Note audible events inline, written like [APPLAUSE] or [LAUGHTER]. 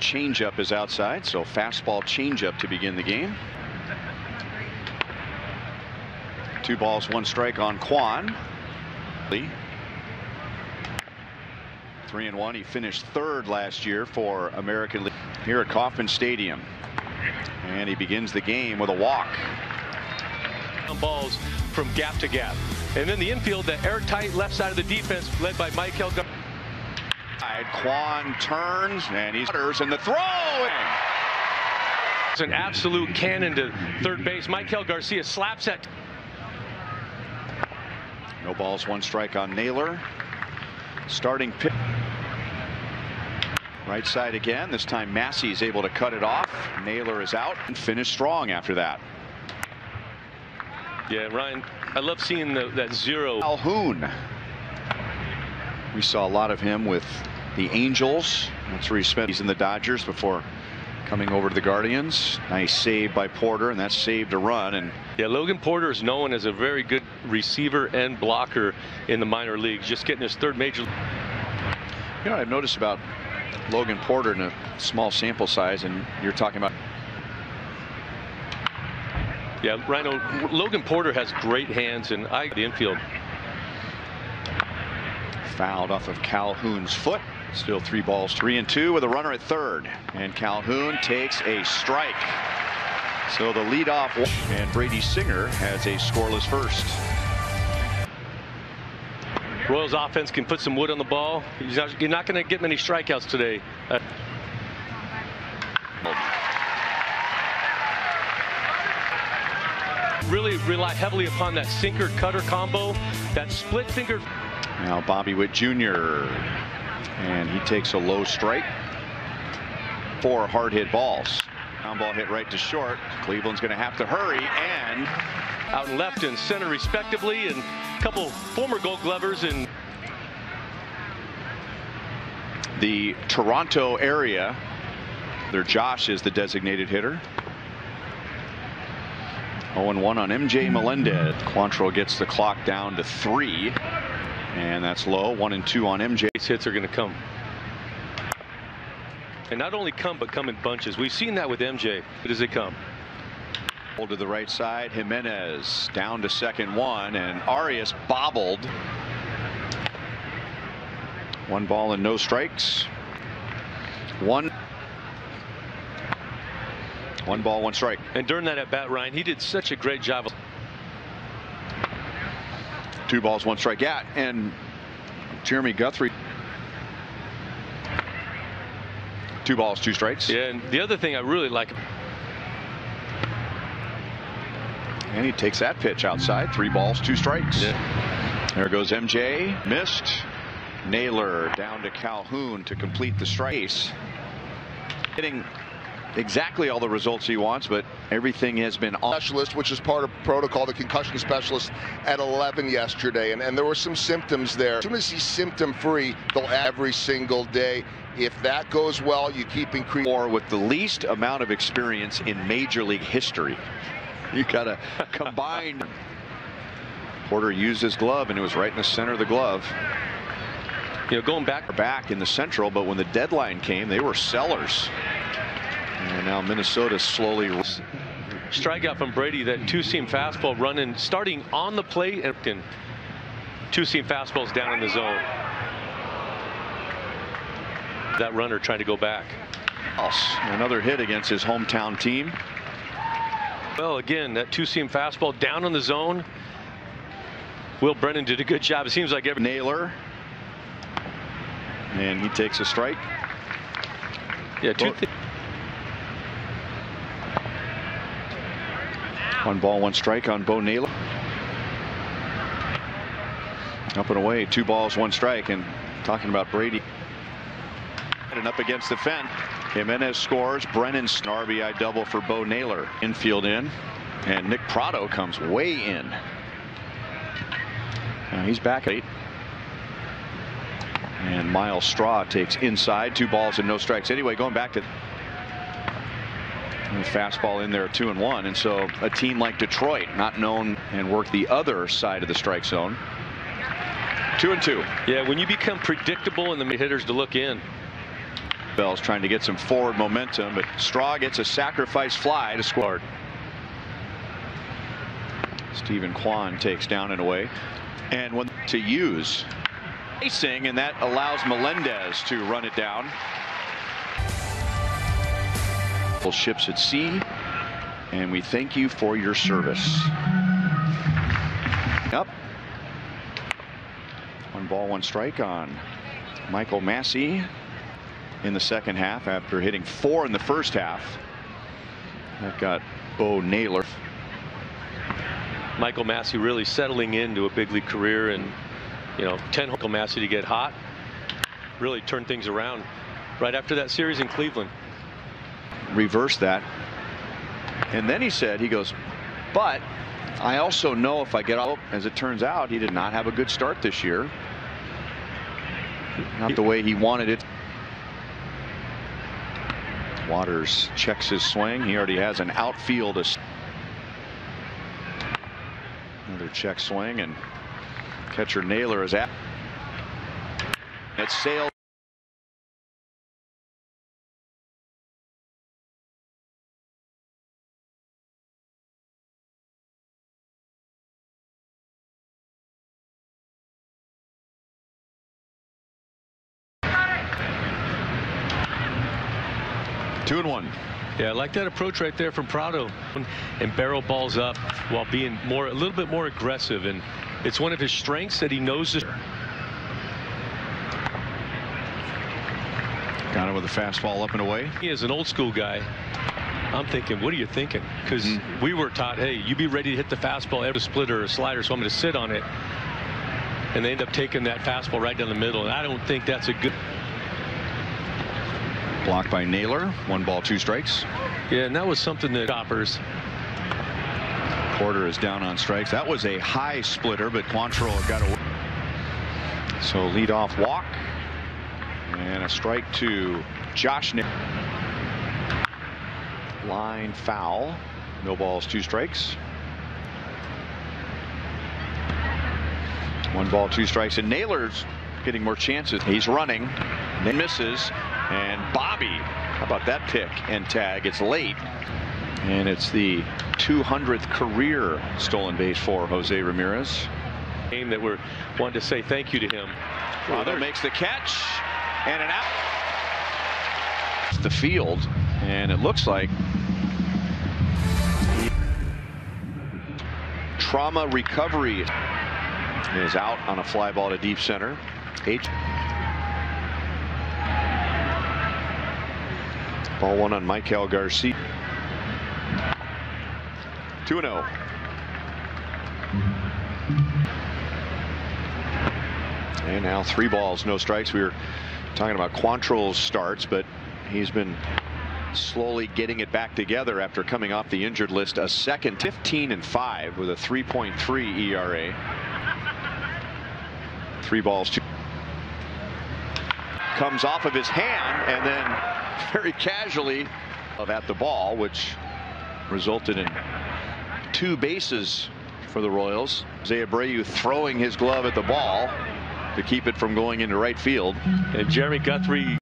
changeup is outside, so fastball changeup to begin the game. Two balls, one strike on. Lee. Three and one. He finished third last year for American League here at Kauffman Stadium. And he begins the game with a walk. Balls from gap to gap. And then the infield, the airtight left side of the defense led by Maikel Gar Kwan turns and he's and the throw. It's an absolute cannon to third base. Maikel Garcia slaps it. No balls, one strike on Naylor. Starting pitch. Right side again. This time Massey is able to cut it off. Naylor is out and finished strong after that. Yeah, Ryan, I love seeing the, that zero. Calhoun. We saw a lot of him with the Angels. That's where he spent. He's in the Dodgers before coming over to the Guardians. Nice save by Porter, and that saved a run. And yeah, Logan Porter is known as a very good receiver and blocker in the minor leagues. Just getting his third major. You know what I've noticed about Logan Porter in a small sample size, and you're talking about. Yeah, Rhino, Logan Porter has great hands, and I the infield. Fouled off of Calhoun's foot. Still three balls, three and two with a runner at third. And Calhoun takes a strike. So the leadoff and Brady Singer has a scoreless first. Royals offense can put some wood on the ball. You're not going to get many strikeouts today. Uh, really rely heavily upon that sinker cutter combo, that split finger. Now Bobby Witt Jr. And he takes a low strike. Four hard hit balls. Ground ball hit right to short. Cleveland's going to have to hurry and out left and center respectively and a couple former gold glovers and the Toronto area. There Josh is the designated hitter. 0-1 on MJ Melendez. Quantrill gets the clock down to three. And that's low. One and two on MJ. These hits are going to come. And not only come, but come in bunches. We've seen that with MJ. But as they come. Hold to the right side, Giménez down to second one, and Arias bobbled. One ball and no strikes. One. One ball, one strike. And during that at bat, Ryan, he did such a great job. Two balls, one strike. Yeah, and Jeremy Guthrie. Two balls, two strikes. Yeah, and the other thing I really like. And he takes that pitch outside. Three balls, two strikes. Yeah. There goes MJ. Missed. Naylor down to Calhoun to complete the strike. Hitting exactly all the results he wants, but everything has been on. Specialist, which is part of protocol, the concussion specialist at 11 yesterday, and, and there were some symptoms there. As soon as he's symptom free, they'll every single day. If that goes well, you keep increasing. Or with the least amount of experience in Major League history. [LAUGHS] You got to [LAUGHS] combine. Porter used his glove, and it was right in the center of the glove. You know, going back back in the Central, but when the deadline came, they were sellers. And now Minnesota slowly. Strikeout from Brady, that two-seam fastball running, starting on the plate, and two-seam fastballs down in the zone. That runner trying to go back. Another hit against his hometown team. Well, again, that two-seam fastball down in the zone. Will Brennan did a good job. It seems like every Naylor. And he takes a strike. Yeah, two. One ball, one strike on Bo Naylor. Up and away, two balls, one strike. And talking about Brady. And up against the fence. Giménez scores. Brennan RBI double for Bo Naylor. Infield in. And Nick Pratto comes way in. Now he's back at eight. And Myles Straw takes inside. Two balls and no strikes. Anyway, going back to fastball in there two and one and so a team like Detroit not known and work the other side of the strike zone two and two yeah when you become predictable and the hitters to look in Bell's trying to get some forward momentum, but Straw gets a sacrifice fly to score. Steven Kwan takes down and away. And when to use racing, and that allows Melendez to run it down. Ships at sea, and we thank you for your service. Up. One ball, one strike on Michael Massey in the second half after hitting four in the first half. That got Bo Naylor. Michael Massey really settling into a big league career and you know 10 Michael Massey to get hot really turned things around right after that series in Cleveland. Reverse that. And then he said, he goes, but I also know if I get out, as it turns out, he did not have a good start this year. Not the way he wanted it. Waters checks his swing. He already has an outfield. Another check swing and catcher Naylor is at. It's sailed. Two and one. Yeah, I like that approach right there from Pratto and barrel balls up while being more a little bit more aggressive and it's one of his strengths that he knows this. Got him with a fastball up and away. He is an old school guy. I'm thinking, what are you thinking? Because mm -hmm. we were taught, hey, you be ready to hit the fastball every splitter or a slider, so I'm going to sit on it. And they end up taking that fastball right down the middle. And I don't think that's a good. Blocked by Naylor. One ball, two strikes. Yeah, and that was something that Coppers. Porter is down on strikes. That was a high splitter, but Quantrill got a. So lead off walk. And a strike to Josh Nick. Line foul. No balls, two strikes. One ball, two strikes. And Naylor's getting more chances. He's running. Then misses. And Bobby, how about that pick and tag? It's late. And it's the 200th career stolen base for Jose Ramirez. Game that we're wanting to say thank you to him. Father makes the catch and an out. The field, and it looks like trauma recovery is out on a fly ball to deep center. H Ball one on Maikel Garcia. 2 0. And now three balls, no strikes. We were talking about Quantrill's starts, but he's been slowly getting it back together after coming off the injured list a second 15 and 5 with a 3.3 ERA. Three balls, two. Comes off of his hand and then [LAUGHS] very casually at the ball, which resulted in two bases for the Royals. Jose Abreu throwing his glove at the ball to keep it from going into right field. And Jeremy Guthrie